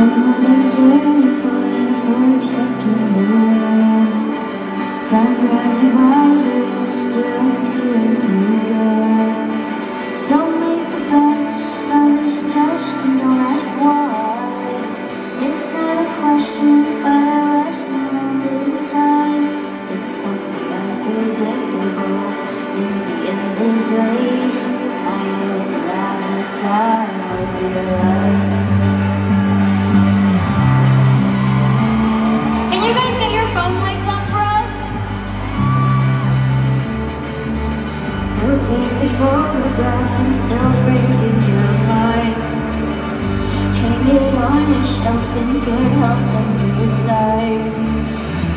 Another turning point for a second hand Time grabs you by the wrist, drags you into the dark So make the best of this test and don't ask why. It's not a question, but a lesson learned in time. It's something unpredictable. In the end this way I hope have the time of your life So take the photographs and still frames in your mind. Hang it on a shelf in good health and good time.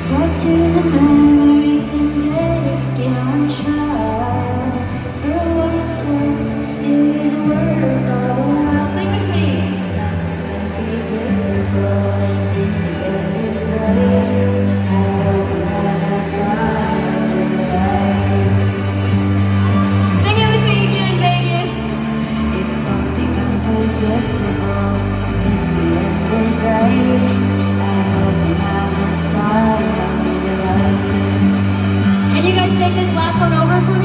Tattoos and this last one over for